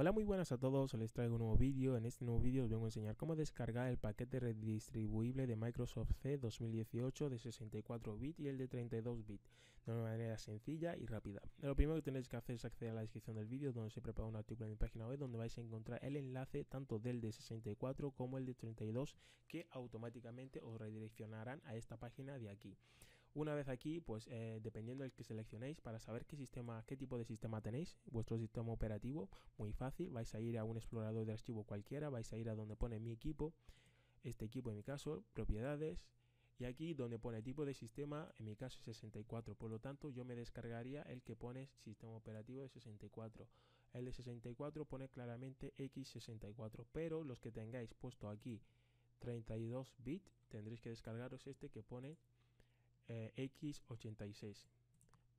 Hola muy buenas a todos, les traigo un nuevo vídeo. En este nuevo vídeo os vengo a enseñar cómo descargar el paquete redistribuible de Microsoft C 2018 de 64 bits y el de 32 bits de una manera sencilla y rápida. Lo primero que tenéis que hacer es acceder a la descripción del vídeo donde se prepara un artículo en mi página web donde vais a encontrar el enlace tanto del de 64 como el de 32 que automáticamente os redireccionarán a esta página de aquí. Una vez aquí, pues eh, dependiendo del que seleccionéis, para saber qué sistema, qué tipo de sistema tenéis, vuestro sistema operativo, muy fácil, vais a ir a un explorador de archivo cualquiera, vais a ir a donde pone mi equipo, este equipo en mi caso, propiedades, y aquí donde pone tipo de sistema, en mi caso es 64, por lo tanto yo me descargaría el que pone sistema operativo de 64. El de 64 pone claramente X64, pero los que tengáis puesto aquí 32 bit tendréis que descargaros este que pone eh, X86.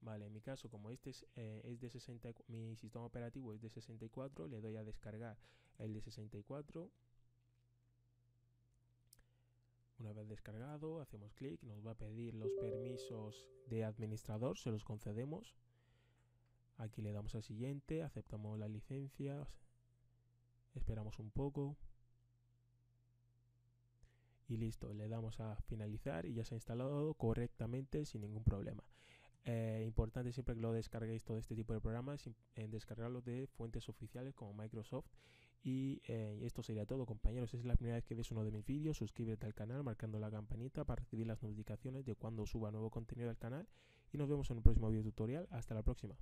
Vale, en mi caso, como este es, eh, es de 60, mi sistema operativo es de 64, le doy a descargar el de 64. Una vez descargado, hacemos clic, nos va a pedir los permisos de administrador, se los concedemos. Aquí le damos al siguiente, aceptamos la licencia, esperamos un poco y listo, le damos a finalizar y ya se ha instalado correctamente sin ningún problema. Eh, importante siempre que lo descarguéis todo este tipo de programas, en descargarlo de fuentes oficiales como Microsoft. Y eh, esto sería todo, compañeros. es la primera vez que ves uno de mis vídeos, suscríbete al canal marcando la campanita para recibir las notificaciones de cuando suba nuevo contenido al canal. Y nos vemos en el próximo video tutorial. Hasta la próxima.